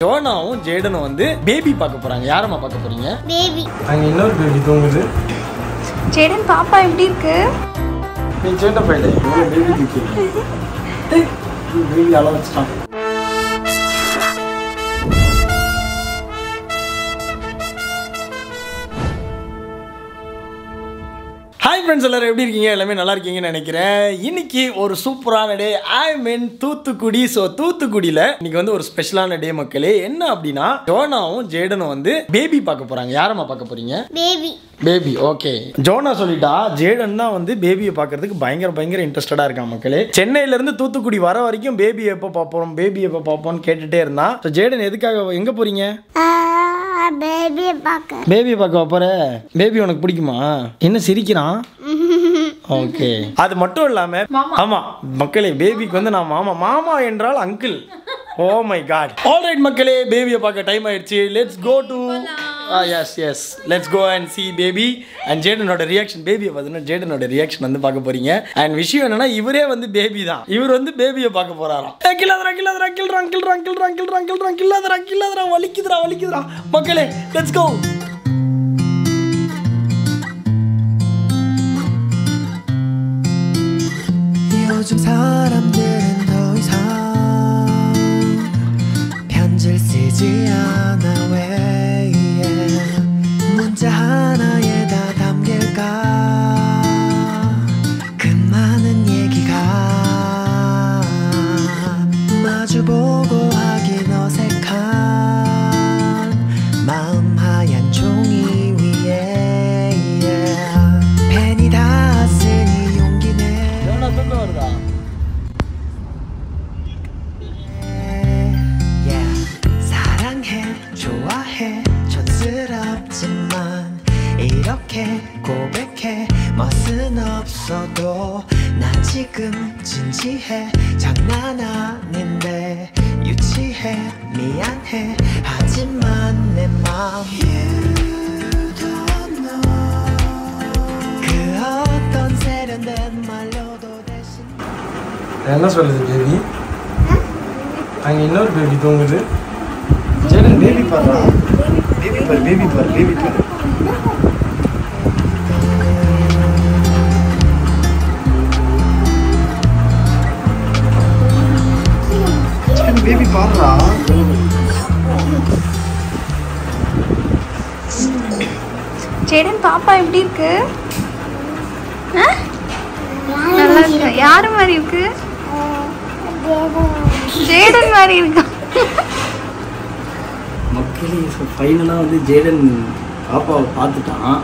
ஜோனாவும் ஜேடனும் வந்து பேபி பார்க்க போறாங்க. யாரம்மா பார்க்க போறீங்க? பேபி. அங்க இன்னொரு பேபி தூங்குது. ஜேடன் பாப்பா எப்படி இருக்கு? நீ சேட்ட போயிடு. பேபி தூக்கி பேபி அள ஃப்ரெண்ட்ஸ் எல்லாரும் எப்படி இருக்கீங்க? எல்லாமே நல்லா இருக்கீங்கன்னு நினைக்கிறேன். இன்னைக்கு ஒரு சூப்பரான டே ஐ மீன் தூத்துக்குடி. ஸோ தூத்துக்குடியில் இன்னைக்கு வந்து ஒரு ஸ்பெஷலான டே மக்களே. என்ன அப்படின்னா ஜோனாவும் ஜேடனும் வந்து பேபி பார்க்க போறாங்க. யாரம்மா பார்க்க போறீங்க? பேபி பேபி ஓகே ஜோனா சொல்லிட்டா ஜேடன் தான் வந்து பேபியை பார்க்கறதுக்கு பயங்கர பயங்கர இன்ட்ரெஸ்டடா இருக்கான் மக்களே. சென்னையில இருந்து தூத்துக்குடி வர வரைக்கும் பேபி எப்போ பார்ப்போம்? பேபி எப்போ பார்ப்போம்னு கேட்டுட்டே இருந்தான். ஸோ ஜேடன் எதுக்காக எங்க போறீங்க? பேபியை பார்க்க. பேபியை பார்க்க போற. பேபி உனக்கு பிடிக்குமா? என்ன சிரிக்கிறான்? ஓகே அது மட்டும் இல்லாம ஆமா மக்களே பேபிக்கு வந்து நான் மாமா மாமா என்றால் uncle oh my God alright மக்களே பேபியை பார்க்க டைம் ஆயிடுச்சு. Let's go to S S let's go and see baby and ஜேடனோட reaction பேபியை பார்த்தீங்கன்னா ஜேடனோட ரியாக்ஷன் வந்து பார்க்க போறீங்க. அண்ட் விஷயம் என்னன்னா இவரே வந்து பேபி தான். இவர் வந்து பேபியை பார்க்க போறாராம். கில்லாதரா கில்லாதரா கில்றா கில்றா கில்றா கில்றா கில்றா கில்லாதரா கில்லாதரா வலிக்குதுடா வலிக்குதுடா. மக்களே let's go 요즘 사람들 않았지만 이렇게 고백해 멋은 없어도 나 지금 진지해 장난 아닌데 유치해 미안해 하지만 내 맘. 그 어떤 세련된 말로도 대신. Diana was a baby. Huh? And you know baby don't do. Jalen baby para. Baby. Baby பாரு பேபி பாரு பேபி பாரு பேபி பாடுறா ஜேடன் பாப்பா எப்படி இருக்கு? நல்லா இருக்கு? யாரு மாதிரி இருக்கு? ஜேடன் மாதிரி இருக்கா? கேள்வி ஸோ ஃபைனலாக வந்து ஜேடன் பாப்பாவை பார்த்துட்டான்.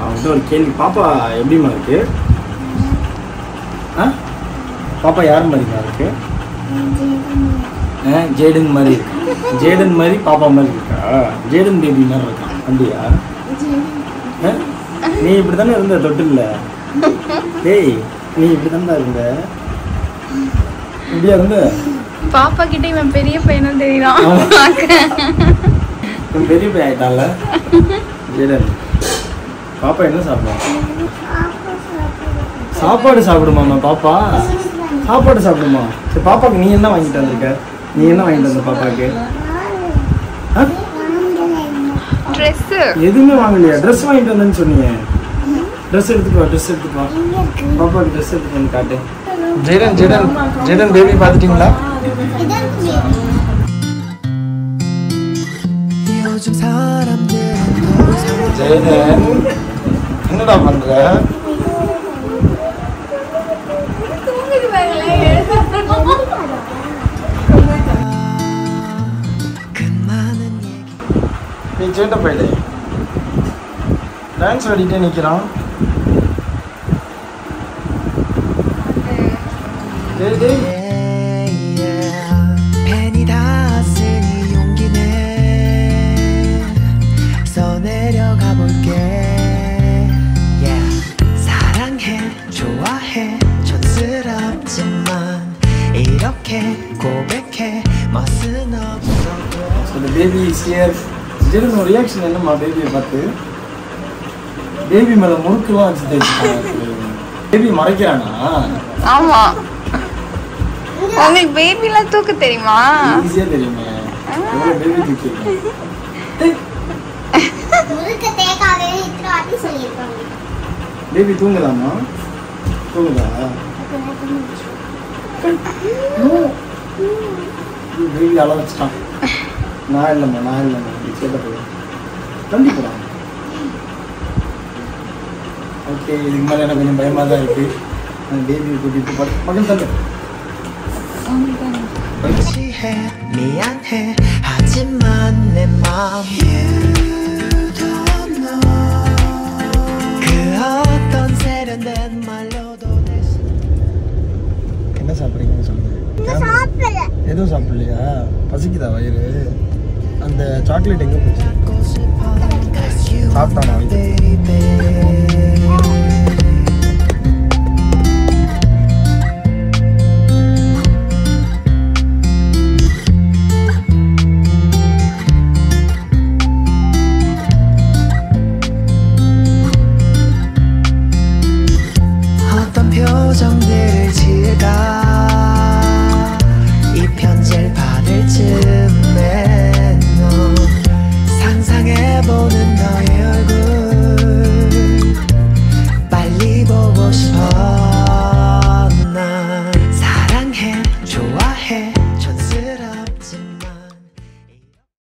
அவன்கிட்ட ஒரு கேள்வி. பாப்பா எப்படிம்மா இருக்கு? ஆ? பாப்பா யார் மாதிரிமா இருக்கு? ஆ ஜேடன் மாதிரி இருக்கு? ஜேடன் மாதிரி பாப்பா மாதிரி இருக்கா? ஜேடன் பேபி மாதிரி இருக்கான் அப்படியா? ஆ? நீ இப்படி தானே இருந்த தொட்டில்ல? டேய் நீ இப்படி தானே இருந்த? இப்படியா இருந்த? பாப்பா கிட்ட இவன் பெரிய பையனும் தெரியலாம் இவன் பெரிய பையன் ஆயிட்டான்ல? பாப்பா என்ன சாப்பிடும் சாப்பாடு சாப்பிடுமாமா பாப்பா? சாப்பாடு சாப்பிடுமா? சரி பாப்பாக்கு நீ என்ன வாங்கிட்டு வந்திருக்க? நீ என்ன வாங்கிட்டு வந்த பாப்பாக்கு? ட்ரெஸ் எதுவுமே வாங்கலையா? ட்ரெஸ் வாங்கிட்டு வந்தேன்னு சொன்னீங்க ட்ரெஸ் எடுத்துக்கோ ட்ரெஸ் எடுத்துக்கோ பாப்பாக்கு ட்ரெஸ் எடுத்துட்டு வந்து காட்டு. ஜெய்டன் ஜெய்டன் ஜெய்டன் பேபி பார்த்துட்டிங்களா? ஜெய்டன் என்னடா பண்ற? நீ சேட்ட போயிடு. டான்ஸ் ஆடிட்டே நிற்கிறான் 네, 네. So the baby is here. There is no reaction in my baby, but baby மேல முறுக்கெல்லாம் வச்சு தேய்ச்சிட்டாங்க பேபி மறைக்கிறானா ஆமா உங்களுக்கு பேபிலாம் தூக்க தெரியுமா? ஈஸியாக தெரியுமே. பேபி தூங்குதாமா தூங்குதா பேபி அள வச்சுட்டான். நான் இல்லைம்மா நான் இல்லைம்மா. அப்படி கேட்ட போய் தம்பி போகிறான் ஓகே இதுக்கு மேலே எனக்கு கொஞ்சம் பயமாக தான் இருக்கு. நான் பேபியை கூட்டிட்டு படு மகன் தம்பி. 취해 미안해 하지만 내 맘 You don't know 그 어떤 세련된 말로도 대신 என்ன சாப்பிட்றீங்கன்னு சொல்லுங்க சாப்பிடல எதுவும் சாப்பிடலையா பசிக்குதா வயிறு அந்த சாக்லேட் எங்கே போச்சு 갖고 싶어 Cause you சாப்பிட்டானா 표정들을